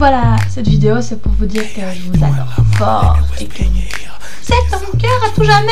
Voilà, cette vidéo c'est pour vous dire que je vous adore fort et que vous êtes dans mon cœur à tout jamais.